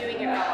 doing it wrong.